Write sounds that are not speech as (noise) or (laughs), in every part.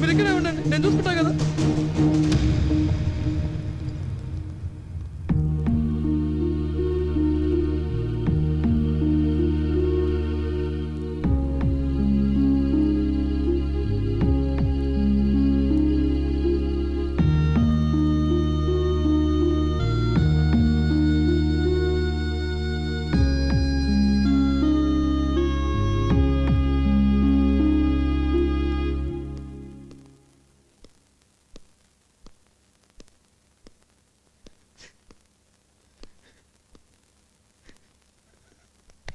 మీరు ఇక్కడే ఉండండి. నేను చూసుకుంటా కదా.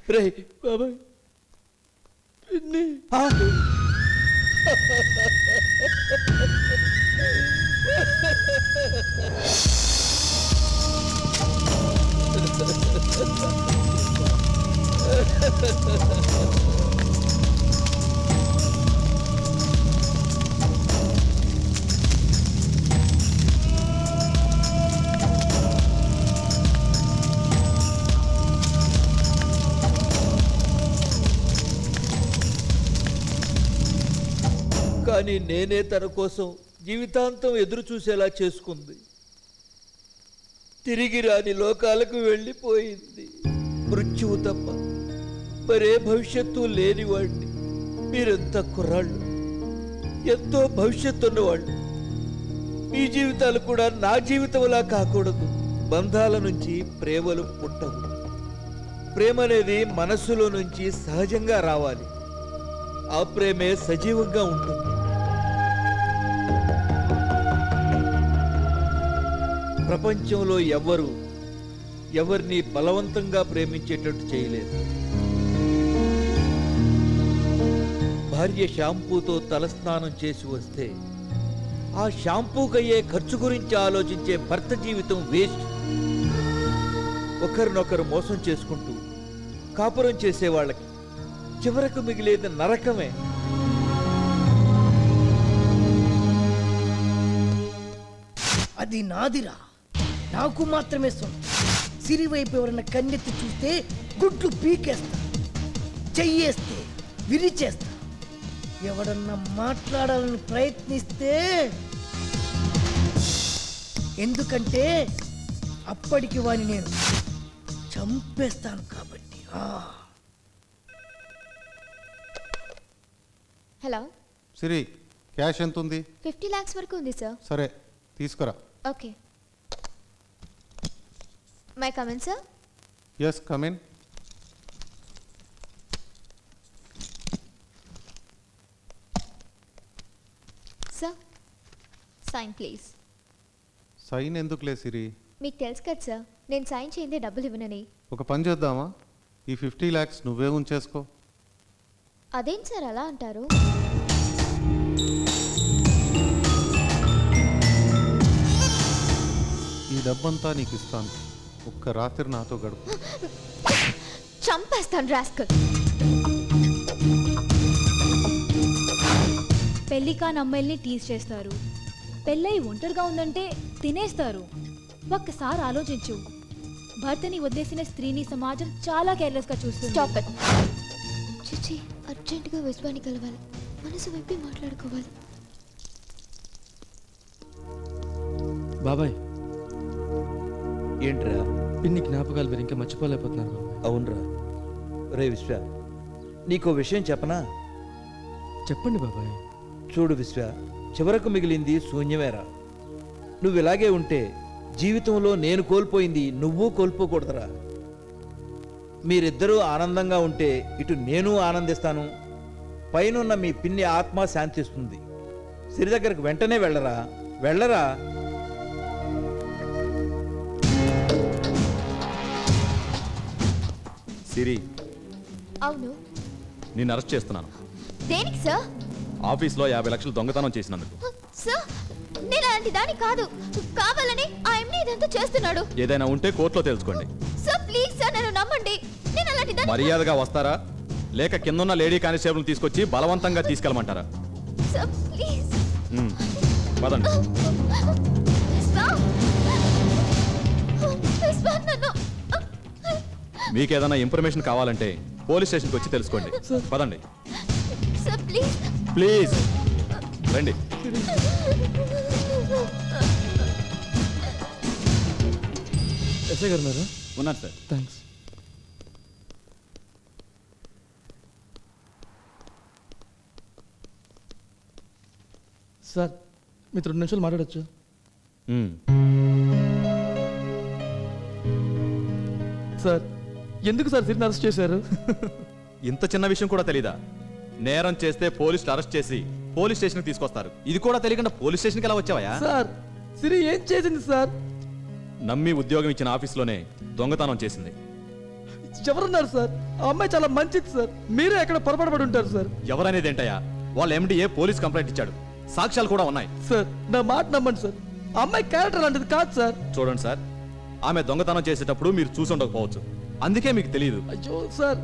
रहे बाबा Ha ha ha ha ha! కానీ నేనే తన కోసం జీవితాంతం ఎదురు చూసేలా చేసుకుంది. తిరిగి రాని లోకాలకు వెళ్ళిపోయింది. మృత్యువు తప్ప మరే భవిష్యత్తు లేనివాడిని మీరెంత కుర్రాళ్ళు. ఎంతో భవిష్యత్తు ఉన్నవాళ్ళు. మీ జీవితాలు కూడా నా జీవితంలా కాకూడదు. బంధాల నుంచి ప్రేమలు పుట్టవు. ప్రేమ అనేది మనస్సులో నుంచి సహజంగా రావాలి. ఆ ప్రేమే సజీవంగా ఉంటుంది. ప్రపంచంలో ఎవ్వరు ఎవరిని బలవంతంగా ప్రేమించేటట్టు చేయలేదు. భార్య షాంపూతో తలస్నానం చేసి వస్తే ఆ షాంపూకయ్యే ఖర్చు గురించి ఆలోచించే భర్త జీవితం వేస్ట్. ఒకరినొకరు మోసం చేసుకుంటూ కాపురం చేసే వాళ్ళకి చివరకు మిగిలేది నరకమే. అది నాదిరా. నాకు మాత్రమే సొంతం. సిరి వైపు ఎవరైనా కన్నెత్తి చూస్తే గుడ్లు పీకేస్తా. చెయ్యేస్తే విరిచేస్తా. ఎవడన్నా మాట్లాడాలని ప్రయత్నిస్తే ఎందుకంటే అప్పటికి వాని నేను చంపేస్తాను కాబట్టి. ఆ. హలో. సిరి క్యాష్ ఎంత ఉంది ఫిఫ్టీ ల్యాక్స్ వరకు ఉంది సార్. సరే తీసుకురా. Okay. May come in sir yes come in sir sign please sign ఎందుకులే సిరి మీకు తెలుసు కదా సార్ నేను సైన్ చేయందే డబ్బులు ఇవ్వనని. ఒక పని చేద్దామా? ఈ ఫిఫ్టీ ల్యాక్స్ నువ్వే ఉంచేసుకో. అదేం సార్ అలా అంటారు? ఈ డబ్బంతా నీకు ఇస్తాను. ఒక్క రాత్రి నాతో గడుపు. చంపేస్తాను రాస్కల్. పెళ్ళి కాని అమ్మాయిల్ని టీజ్ చేస్తారు. పెళ్ళై ఒంటరిగా ఉందంటే తినేస్తారు. ఒక్కసారి ఆలోచించు. భర్తని వదిలేసిన స్త్రీని సమాజం చాలా కేర్లెస్గా చూస్తుంది. చిచి అర్జెంటుగా విశ్వాన్ని కలవాలి. మనసు వైపి మాట్లాడుకోవాలి. బాబాయ్. ఏంట్రా? పిన్ని జ్ఞాపకాలు మీరు ఇంకా మర్చిపోలేకపోతున్నారు బాబాయ్ అవునరా. రే విశ్వ నీకో విషయం చెప్పనా? చెప్పండి బాబాయ్. చూడు విశ్వ చివరకు మిగిలింది శూన్యమేరా. నువ్వు ఇలాగే ఉంటే జీవితంలో నేను కోల్పోయింది నువ్వు కోల్పోకూడదురా. మీరిద్దరూ ఆనందంగా ఉంటే ఇటు నేను ఆనందిస్తాను. పైనున్న మీ పిన్ని ఆత్మ శాంతిస్తుంది. సిరి దగ్గరకు వెంటనే వెళ్ళరా? వెళ్ళరా? సిరి. అవును. నిన్ను అరెస్ట్ చేస్తున్నాను. దేనికి సార్? ఆఫీస్లో యాభై లక్షలు దొంగతనం చేసినందుకు. సార్ నేను అలాంటి దాని కాదు. కావాలని ఆ ఎండి ఇదంతా చేస్తున్నాడు. ఏదైనా ఉంటే కోర్టులో తెలుసుకోండి. సార్ ప్లీజ్ సార్ నన్ను నమ్మండి. నేను అలాంటి దాని మర్యాదగా వస్తారా? లేక కిందున్న లేడీ కానిస్టేబుల్ తీసుకొచ్చి బలవంతంగా తీసుకెళ్ళమంటారా? Sir please. పదండి. విశ్వా విశ్వా నన్ను మీకు ఏదైనా ఇన్ఫర్మేషన్ కావాలంటే పోలీస్ స్టేషన్కి వచ్చి తెలుసుకోండి. పదండి. సార్ ప్లీజ్ ప్లీజ్ రండి. ఎస్ఐ గారు ఉన్నారు? ఉన్నారు సార్ థ్యాంక్స్ సార్ మీతో రెండు నిమిషాలు మాట్లాడచ్చు. సార్ ఎందుకు సార్ సిరిని అరెస్ట్ చేశారు? ఇంత చిన్న విషయం కూడా తెలీదా? నేరం చేస్తే పోలీసులు అరెస్ట్ చేసి పోలీస్ స్టేషన్కి తీసుకొస్తారు. ఇది కూడా తెలియకుండా పోలీస్ స్టేషన్కి ఎలా వచ్చావా సార్ సిరి ఏం చేసింది సార్? నమ్మి ఉద్యోగం ఇచ్చిన ఆఫీస్లోనే దొంగతనం చేసింది. ఎవరున్నారు సార్? ఆ అమ్మాయి చాలా మంచిది సార్. మీరే ఎక్కడ పొరపాటు పడి ఉంటారు సార్? ఎవరనేది ఏంటయ్యా? వాళ్ళ ఎండిఏ పోలీస్ కంప్లైంట్ ఇచ్చాడు. సాక్ష్యాలు కూడా ఉన్నాయి. సార్ నా మాట నమ్మండి సార్. అమ్మాయి క్యారెక్టర్ లాంటిది కాదు సార్. చూడండి సార్ ఆమె దొంగతనం చేసేటప్పుడు మీరు చూసి ఉండకపోవచ్చు. అందుకే మీకు తెలియదు అయ్యో సార్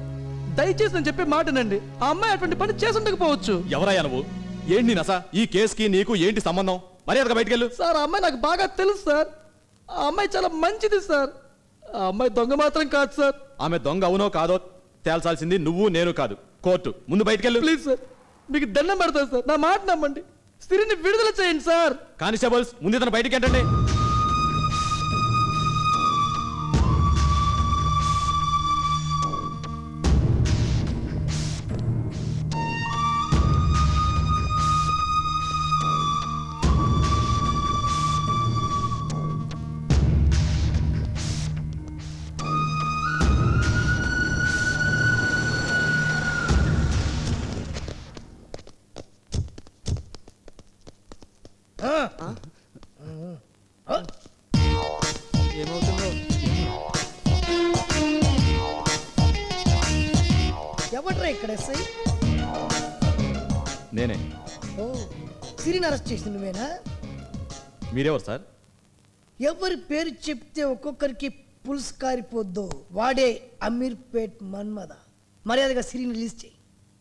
దయచేసి నేను చెప్పే మాటనండి ఆ అమ్మాయి అటువంటి పని చేసి ఉండకపోవచ్చు. ఎవరయ్యా నువ్వు? ఏంటి నస? ఈ కేసుకి నీకు ఏంటి సంబంధం? మర్యాదగా బయటికెళ్ళు. సార్ ఆ అమ్మాయి నాకు బాగా తెలుసు సార్. ఆ అమ్మాయి చాలా మంచిది సార్. ఆ అమ్మాయి దొంగ మాత్రం కాదు సార్. ఆమె దొంగ అవునో కాదో తేల్చాల్సింది నువ్వు నేను కాదు. కోర్టు ముందు బయటికెళ్ళు. ప్లీజ్ సార్ మీకు దండం పెడతాను సార్. నా మాట నమ్మండి. స్త్రీని విడుదల చేయండి సార్. కానిస్టేబుల్స్ ముందు ఇతను బయటికి ఏంటండి ఏమవుతుందో ఎవట్రా ఇక్కడ ఎస్ఐ నేనే. ఓ సిరిని అరెస్ట్ చేసింది నువ్వేనా? మీరెవరు సార్? ఎవరి పేరు చెప్తే ఒక్కొక్కరికి పులుసు కారిపోద్దో? వాడే అమీర్పేట్ మన్మద. మర్యాదగా సిరిని రిలీజ్ చేయి.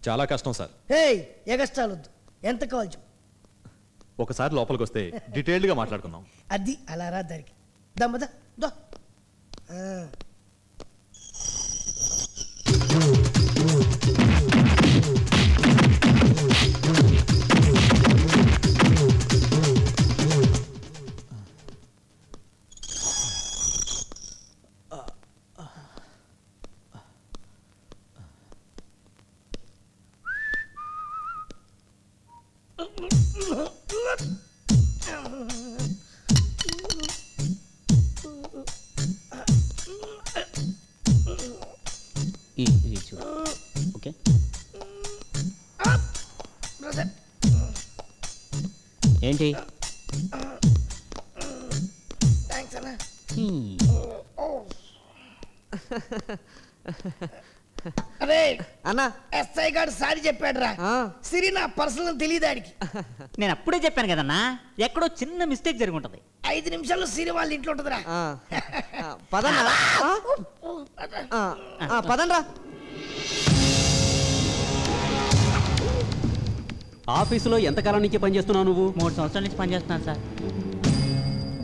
చాలా కష్టం సార్. హేయ్ ఎగస్టాలొద్దు ఎంత కావాలి చెప్పు. ఒకసారి లోపలికి వస్తే (laughs) డీటెయిల్డ్గా మాట్లాడుకుందాం. అది అలా రా దానికి దమ్మదా దా. ఏంటి థ్యాంక్స్ అన్న హ్మ్. అరే అన్నా. ఎస్ఐ గారు సారి చెప్పాడు రా ఆ. సిరి నా పర్సనల్ తెలియదాడికి నేను అప్పుడే చెప్పాను కదన్నా ఎక్కడో చిన్న మిస్టేక్ జరిగి ఉంటుంది ఐదు నిమిషాల్లో సిరి వాళ్ళ ఇంట్లో ఉంటుందిరా. ఆ, ఆ, పదన్నా. ఆ, ఆఫీసులో ఎంతకాలం నుంచి పనిచేస్తున్నావు నువ్వు? మూడు సంవత్సరాల నుంచి పనిచేస్తున్నాను సార్.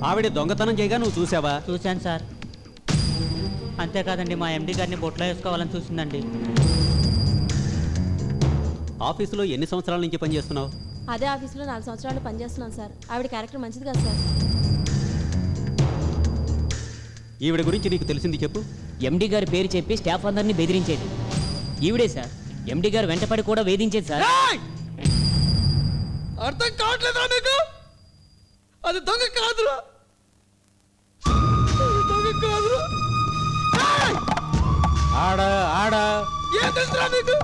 ఆవిడ దొంగతనం చేయగా నువ్వు చూసావా? చూశాను సార్. అంతేకాదండి మా ఎండి గారిని బొట్లో వేసుకోవాలని చూసిందండి. ఆఫీసులో ఎన్ని సంవత్సరాల నుంచి పనిచేస్తున్నావు? అదే ఆఫీస్లో నాలుగు సంవత్సరాలు పనిచేస్తున్నాను సార్. ఆవిడ క్యారెక్టర్ మంచిది కదా సార్. ఈవిడ గురించి నీకు తెలిసింది చెప్పు. ఎండి గారి పేరు చెప్పి స్టాఫ్ అందరినీ బెదిరించేది. ఈవిడే సార్. ఎండి గారు వెంటపడి కూడా వేధించేది సార్. ఏయ్! అర్థం కావట్లేదా నీకు? అది దొంగ కాదురా. దొంగ కాదురా! ఆడ ఆడ. ఏం తెలుసురా నీకు?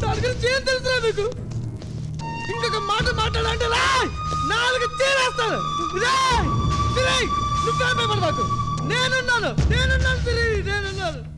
దాని గురించి ఏం తెలుసురా నీకు? ఇంకొక మాట మాట్లాడంటే రా. నాలుగు! సిరి, నువ్వేం భయపడమాకు? నేనున్నాను. నేనున్నాను సిరి. నేనున్నాను.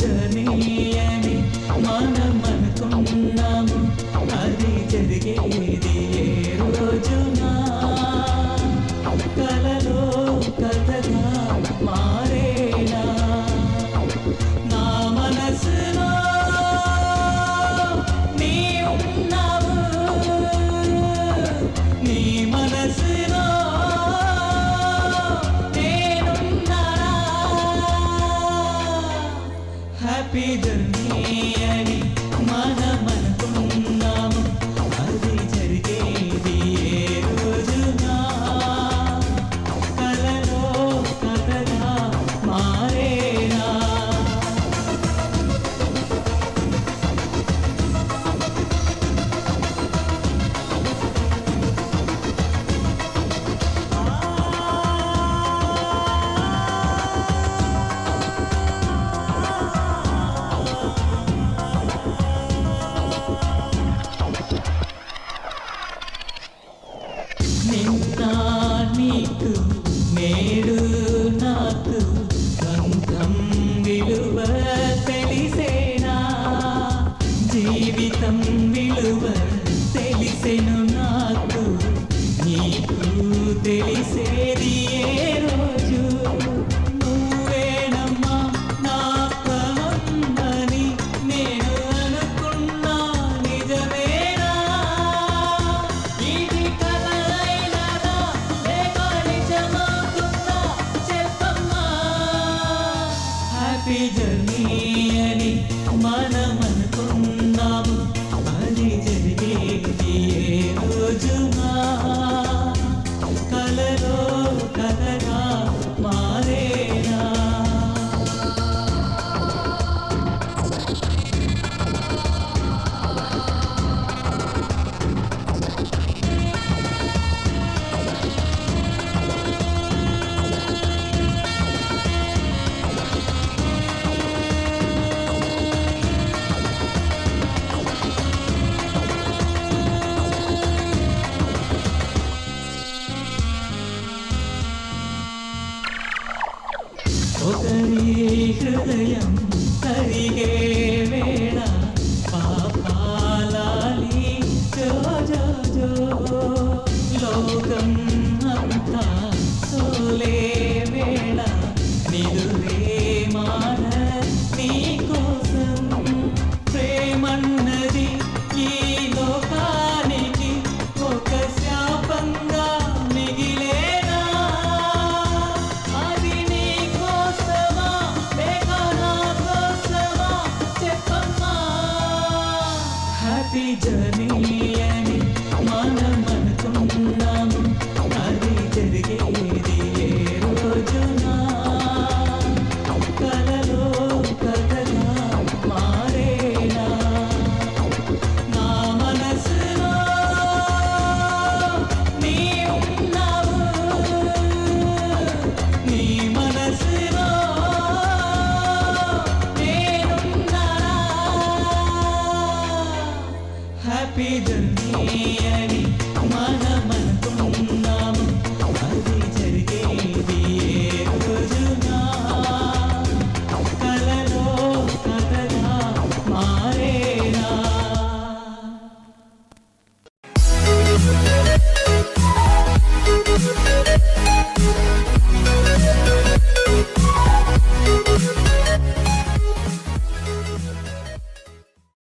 జనేయని మనం అనుకున్నాము అది జరిగేది ఏ రోజున? happy day. you know. again.